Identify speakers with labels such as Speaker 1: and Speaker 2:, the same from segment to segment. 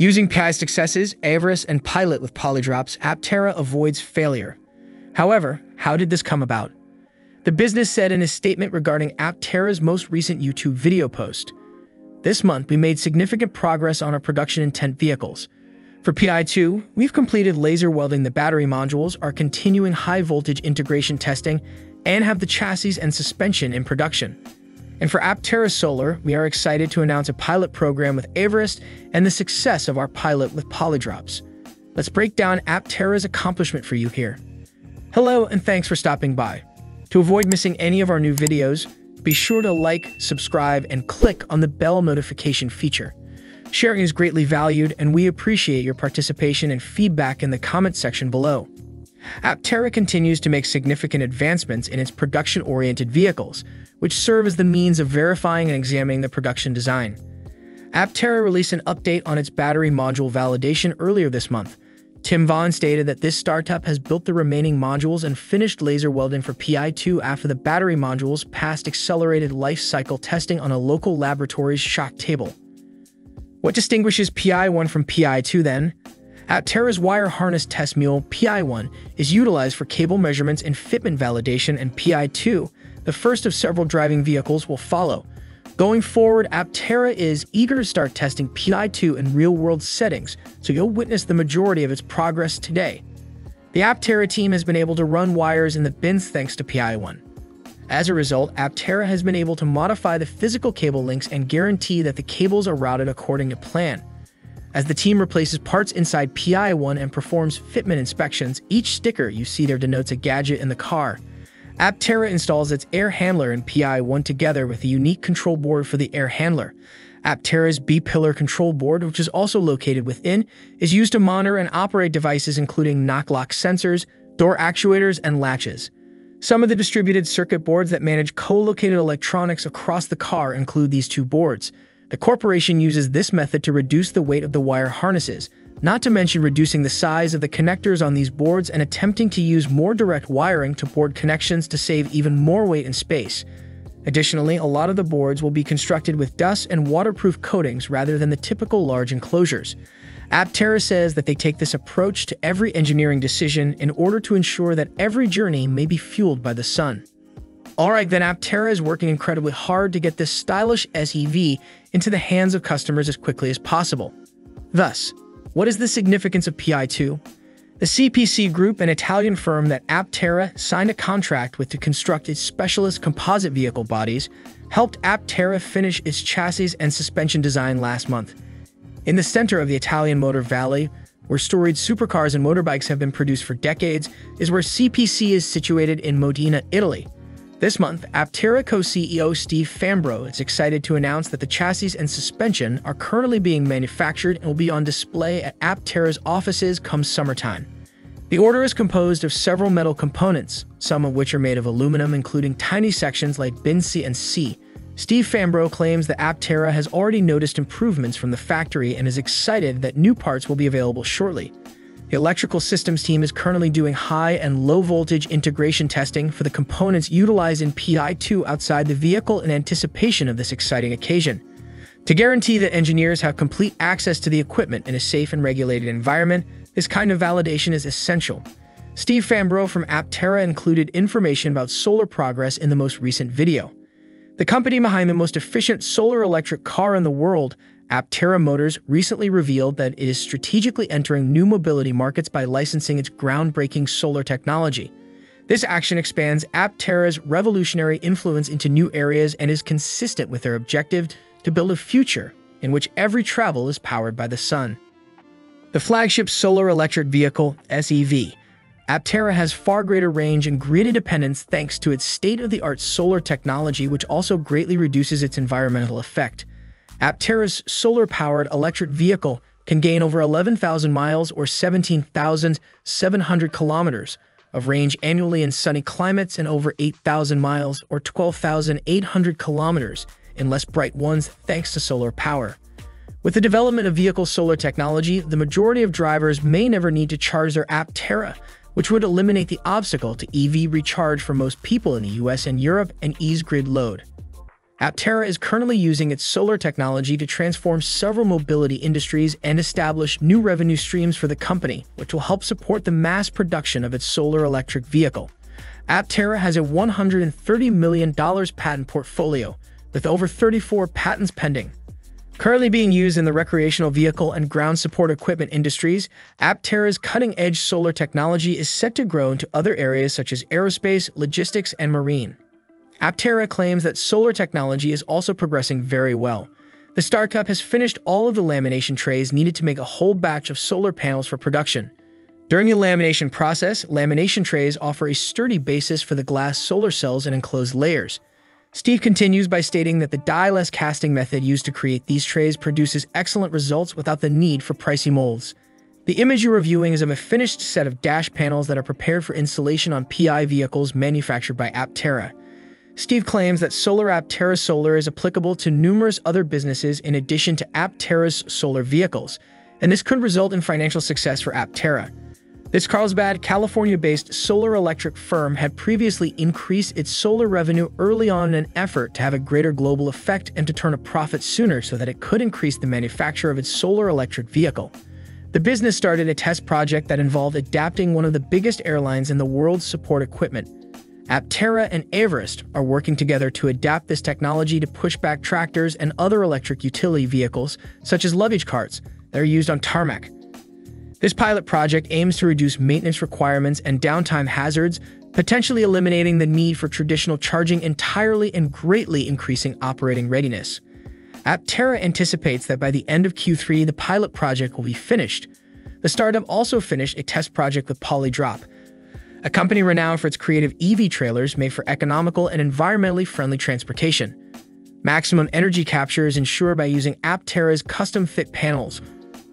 Speaker 1: Using past successes, Averest, and Pilot with Polydrops, Aptera avoids failure. However, how did this come about? The business said in a statement regarding Aptera's most recent YouTube video post. This month, we made significant progress on our production intent vehicles. For PI2, we've completed laser welding the battery modules, are continuing high voltage integration testing, and have the chassis and suspension in production. And for Aptera Solar, we are excited to announce a pilot program with Averest and the success of our pilot with Polydrops. Let's break down Aptera's accomplishment for you here. Hello and thanks for stopping by. To avoid missing any of our new videos, be sure to like, subscribe, and click on the bell notification feature. Sharing is greatly valued, and we appreciate your participation and feedback in the comment section below. Aptera continues to make significant advancements in its production-oriented vehicles, which serve as the means of verifying and examining the production design. Aptera released an update on its battery module validation earlier this month. Tim Vaughan stated that this startup has built the remaining modules and finished laser welding for PI2 after the battery modules passed accelerated life cycle testing on a local laboratory's shock table. What distinguishes PI1 from PI2 then? Aptera's wire harness test mule PI1 is utilized for cable measurements and fitment validation and PI2 the first of several driving vehicles will follow. Going forward, Aptera is eager to start testing PI2 in real-world settings, so you'll witness the majority of its progress today. The Aptera team has been able to run wires in the bins thanks to PI1. As a result, Aptera has been able to modify the physical cable links and guarantee that the cables are routed according to plan. As the team replaces parts inside PI1 and performs fitment inspections, each sticker you see there denotes a gadget in the car. Aptera installs its air handler and PI1 together with a unique control board for the air handler. Aptera's B-pillar control board, which is also located within, is used to monitor and operate devices including knock-lock sensors, door actuators, and latches. Some of the distributed circuit boards that manage co-located electronics across the car include these two boards. The corporation uses this method to reduce the weight of the wire harnesses, not to mention reducing the size of the connectors on these boards and attempting to use more direct wiring to board connections to save even more weight and space. Additionally, a lot of the boards will be constructed with dust and waterproof coatings rather than the typical large enclosures. Aptera says that they take this approach to every engineering decision in order to ensure that every journey may be fueled by the sun. Alright, then Aptera is working incredibly hard to get this stylish SEV into the hands of customers as quickly as possible. Thus, what is the significance of PI2? The CPC Group, an Italian firm that Aptera signed a contract with to construct its specialist composite vehicle bodies, helped Aptera finish its chassis and suspension design last month. In the center of the Italian Motor Valley, where storied supercars and motorbikes have been produced for decades, is where CPC is situated in Modena, Italy. This month, Aptera co-CEO Steve Fambro is excited to announce that the chassis and suspension are currently being manufactured and will be on display at Aptera's offices come summertime. The order is composed of several metal components, some of which are made of aluminum, including tiny sections like bin C and C. Steve Fambro claims that Aptera has already noticed improvements from the factory and is excited that new parts will be available shortly. The electrical systems team is currently doing high and low voltage integration testing for the components utilized in PI2 outside the vehicle in anticipation of this exciting occasion. To guarantee that engineers have complete access to the equipment in a safe and regulated environment, this kind of validation is essential. Steve Fambro from Aptera included information about solar progress in the most recent video. The company behind the most efficient solar electric car in the world Aptera Motors recently revealed that it is strategically entering new mobility markets by licensing its groundbreaking solar technology. This action expands Aptera's revolutionary influence into new areas and is consistent with their objective to build a future in which every travel is powered by the sun. The flagship solar electric vehicle, SEV, Aptera has far greater range and grid independence thanks to its state-of-the-art solar technology which also greatly reduces its environmental effect. Aptera's solar-powered electric vehicle can gain over 11,000 miles or 17,700 kilometers of range annually in sunny climates and over 8,000 miles or 12,800 kilometers in less bright ones thanks to solar power. With the development of vehicle solar technology, the majority of drivers may never need to charge their Aptera, which would eliminate the obstacle to EV recharge for most people in the US and Europe and ease grid load. Aptera is currently using its solar technology to transform several mobility industries and establish new revenue streams for the company, which will help support the mass production of its solar electric vehicle. Aptera has a $130 million patent portfolio, with over 34 patents pending. Currently being used in the recreational vehicle and ground support equipment industries, Aptera's cutting-edge solar technology is set to grow into other areas such as aerospace, logistics, and marine. Aptera claims that solar technology is also progressing very well. The startup has finished all of the lamination trays needed to make a whole batch of solar panels for production. During the lamination process, lamination trays offer a sturdy basis for the glass solar cells and enclosed layers. Steve continues by stating that the die-less casting method used to create these trays produces excellent results without the need for pricey molds. The image you're reviewing is of a finished set of dash panels that are prepared for installation on PI vehicles manufactured by Aptera. Steve claims that Solar Aptera Solar is applicable to numerous other businesses in addition to Aptera's solar vehicles, and this could result in financial success for Aptera. This Carlsbad, California-based solar electric firm had previously increased its solar revenue early on in an effort to have a greater global effect and to turn a profit sooner so that it could increase the manufacture of its solar electric vehicle. The business started a test project that involved adapting one of the biggest airlines in the world's support equipment, Aptera and Averest are working together to adapt this technology to push back tractors and other electric utility vehicles, such as luggage carts, that are used on tarmac. This pilot project aims to reduce maintenance requirements and downtime hazards, potentially eliminating the need for traditional charging entirely and greatly increasing operating readiness. Aptera anticipates that by the end of Q3, the pilot project will be finished. The startup also finished a test project with Polydrop, a company renowned for its creative EV trailers made for economical and environmentally friendly transportation. Maximum energy capture is ensured by using Aptera's custom-fit panels,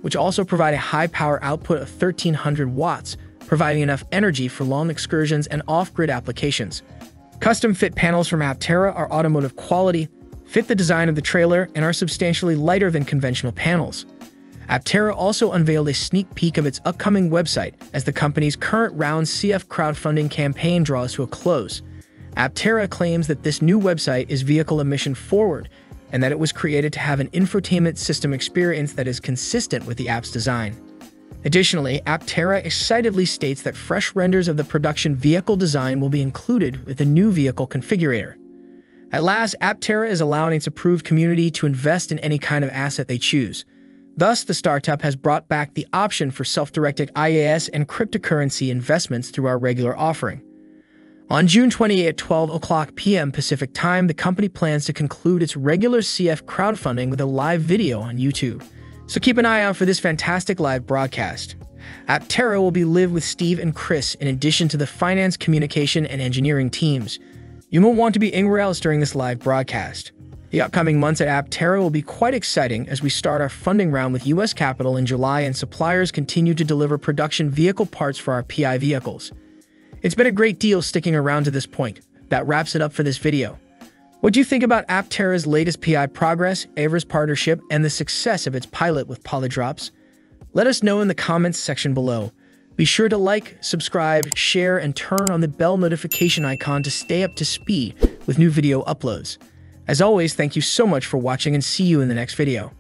Speaker 1: which also provide a high power output of 1300 watts, providing enough energy for long excursions and off-grid applications. Custom-fit panels from Aptera are automotive quality, fit the design of the trailer, and are substantially lighter than conventional panels. Aptera also unveiled a sneak peek of its upcoming website as the company's current round CF crowdfunding campaign draws to a close. Aptera claims that this new website is vehicle emission forward and that it was created to have an infotainment system experience that is consistent with the app's design. Additionally, Aptera excitedly states that fresh renders of the production vehicle design will be included with the new vehicle configurator. At last, Aptera is allowing its approved community to invest in any kind of asset they choose. Thus, the startup has brought back the option for self-directed IAS and cryptocurrency investments through our regular offering. On June 28 at 12 o'clock p.m. Pacific Time, the company plans to conclude its regular CF crowdfunding with a live video on YouTube. So keep an eye out for this fantastic live broadcast. Aptera will be live with Steve and Chris in addition to the finance, communication, and engineering teams. You won't want to be anywhere else during this live broadcast. The upcoming months at Aptera will be quite exciting as we start our funding round with U.S. Capital in July and suppliers continue to deliver production vehicle parts for our PI vehicles. It's been a great deal sticking around to this point. That wraps it up for this video. What do you think about Aptera's latest PI progress, Averest partnership, and the success of its pilot with Polydrops? Let us know in the comments section below. Be sure to like, subscribe, share, and turn on the bell notification icon to stay up to speed with new video uploads. As always, thank you so much for watching and see you in the next video.